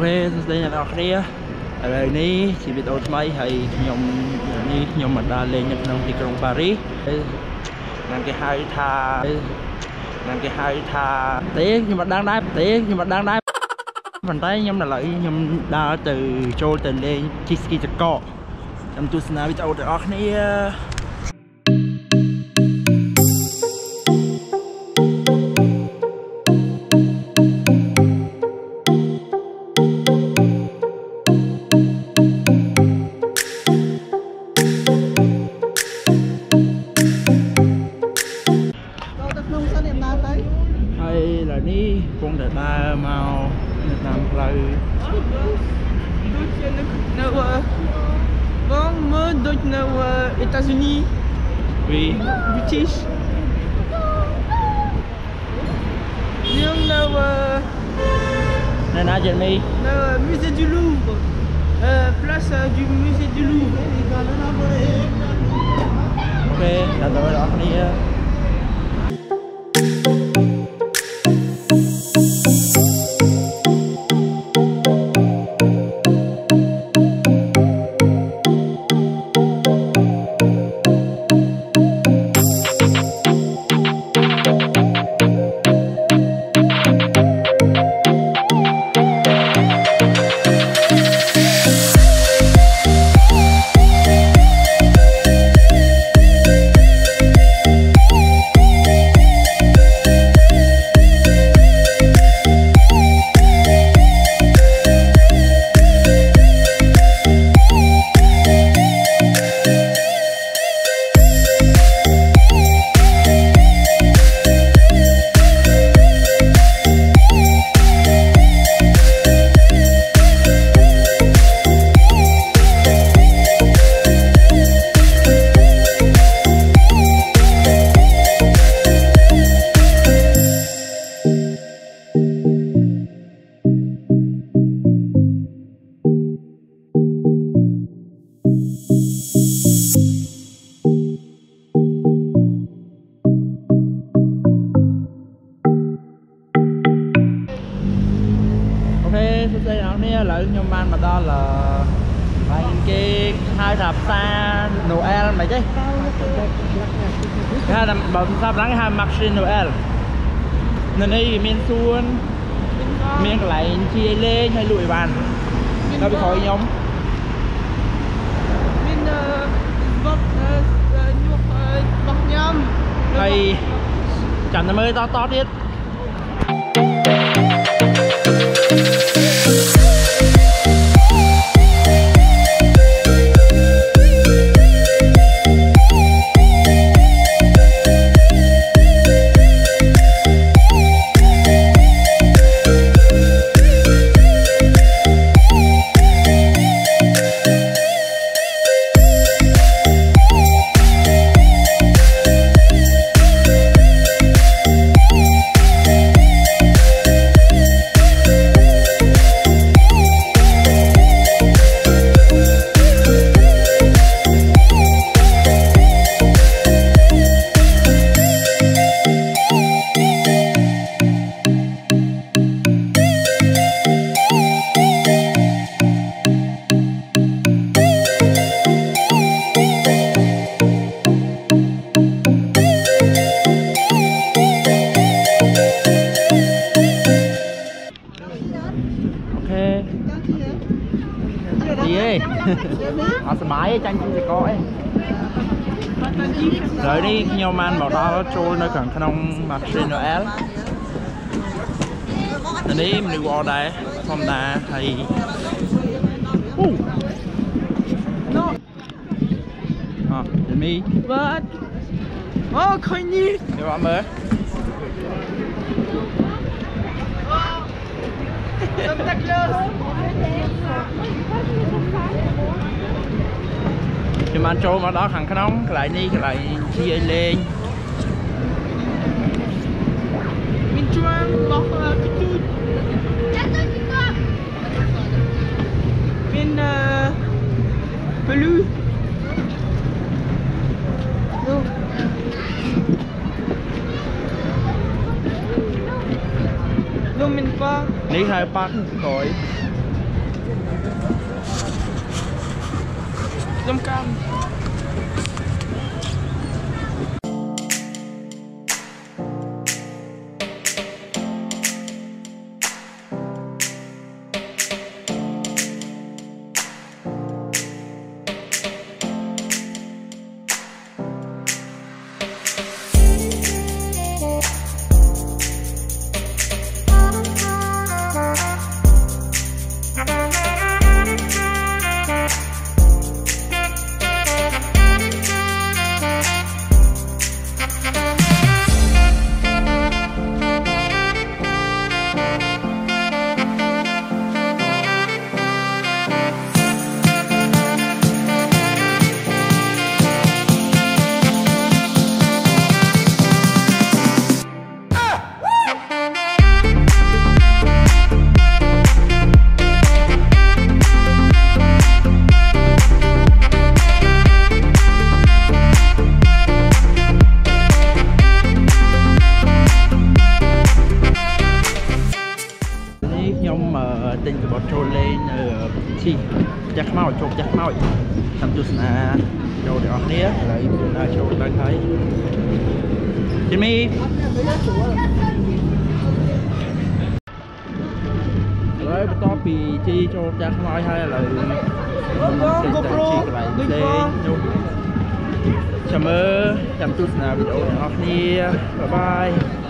ខេសួស្តីអ្នកនរគ្នាឥឡូវនេះជាវីដេអូថ្មីហើយខ្ញុំនេះខ្ញុំមកដើរលេងនៅក្នុងទីក្រុងប៉ារីសនឹងគេហៅថានឹងគេហៅថាទេខ្ញុំមិនដឹងដែរទេខ្ញុំមិនដឹងដែរប៉ុន្តែខ្ញុំឥឡូវខ្ញុំដើរទៅចូលទៅលេងជីស្គីចកខ្ញុំទស្សនាវីដេអូទាំងអស់គ្នា ដើរមកនៅតាមផ្លូវ ដូចជានៅនៅអឺបងមើលដូចនៅអឺអេតាស៊ូនី ពី British យើងនៅអឺ នៅណាចេញមី នៅ Musée du Louvre អឺ place du Musée du Louvre អូខេសួស្តីអ្នកនរគ្នាឥឡូវខ្ញុំបានមកដល់អឺហើយគេហៅថាផ្សារ Noel មិនទេគេហៅថាបើភាសាបារាំងគេហៅ Marché Noel នៅនេះវាមានសួនមានកន្លែងជាយលេងហើយលក់អីវ៉ាន់ដល់ពីក្រោយខ្ញុំ មានអឺបបអឺញុះអឺបោះញ៉ាំ ហើយចាំតែមើលតតទៀត Thank you. អេអត់សុបាយទេចាញ់ពីសកអេឥឡូវនេះខ្ញុំបានមកដល់ចូលនៅខាងក្នុង Marché Noel នៅនេះមនុស្សអត់ដែរធម្មតាហើយអូអត់យមីបាទអូឃើញនេះគេមកមើលសំតាក់លើ ខ្ញុំបានចូលមកដល់ខាងក្នុងកន្លែងនេះកន្លែងជាយលេង មានជួងបោះអឺកទូចមានអឺពលឺនោះ នោះមានប៉ា នេះហៅប៉ាក់ក្រោយ Come, come. Jimmy. Rồi bắt đầu bị chi cho cha nói hay là GoPro ដូចផងចាំមើលចាំទស្សនាវីដេអូរបស់អ្នកគ្នាបាយបាយ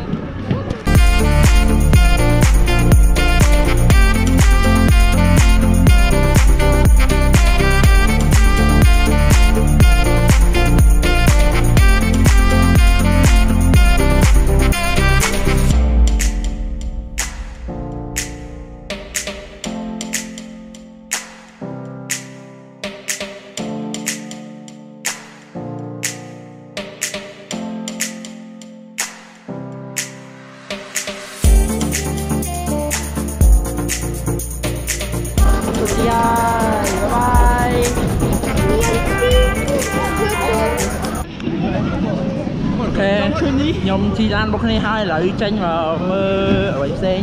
Ok ខ្ញុំជីឡានរបស់គ្នាហើយឥឡូវចេញមកមើលអ្វីផ្សេង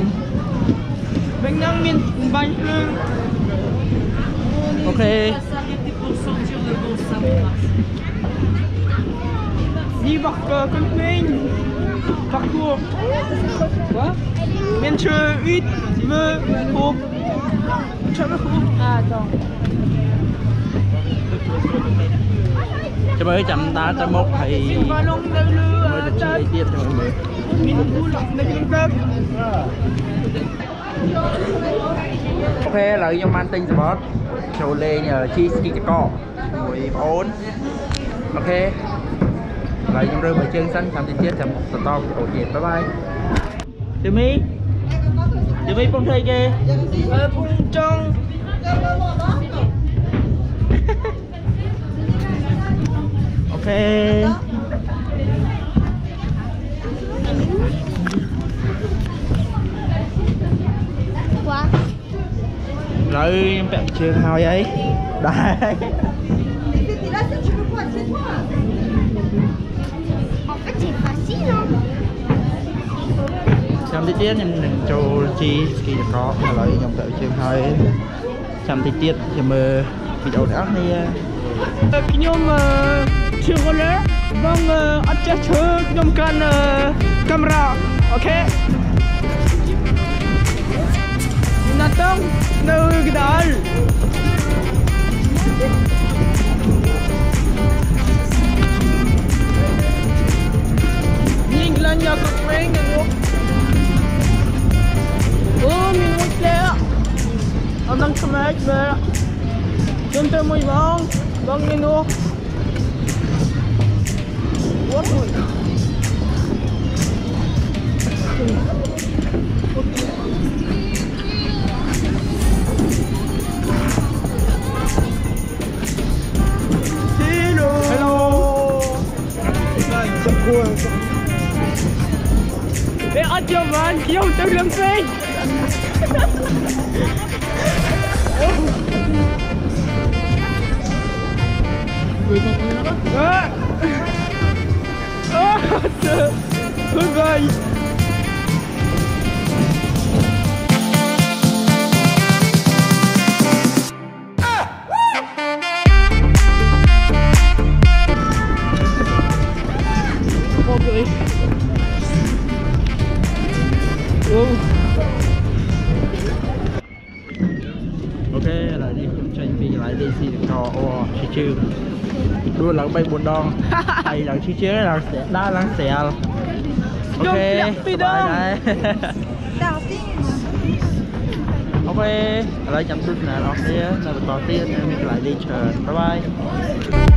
វិញនឹងមានបាញ់ភ្លើង អូខេ នេះបោះកកូនពេញបោះគួមានឈើអ៊ីតមើលហូបឈើហូបអាចង់ ចាំ មើលចាំដើរទៅមុខហើយមានបាឡុងនៅលើមើលទៅជួយអីទៀតចាំមើលមានគូលនៅក្នុងទឹកអូខេឥឡូវខ្ញុំបានទិញសបត់ចូលលេងជីស្គីតកជាមួយបងអូនអូខេឥឡូវខ្ញុំរើមើលជើងសិនចាំតិចទៀតចាំបន្តវីដេអូទៀតបាយបាយជីមីជីមីពុំធ្វើអីគេអឺពុំចង់ xe Rồi em tạm chưa thôi ấy. Đấy. Xong tí tiết em đừng cho chi Khi có trả lời nhóm tạm chưa thôi Xong tí tiết thì mơ. Video đã à. này ខ្ញុំ ờ, ជាវលបងអត់ចេះឈើខ្ញុំកាន់កាមេរ៉ាអូខេណាត់តងនៅកដាលញៀងឡាញ់យកក្មេងងប់អូមានមួយផ្លែអត់ដឹងស្មែកមើលជុំទៅមួយបងបងមាននោះ What one? Hello. Hello. Ê, anh chưa bạn, kêu tôi làm gì? Ah! す。ご い chi chư đua lần bay buồn đòn hay lần chi chư lần sẽ đa lần sẽ ok bye đây ok lại chăm chút nè kia là tỏ tiên em lại đi chờ. Bye bye